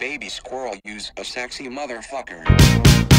Baby squirrel use a sexy motherfucker.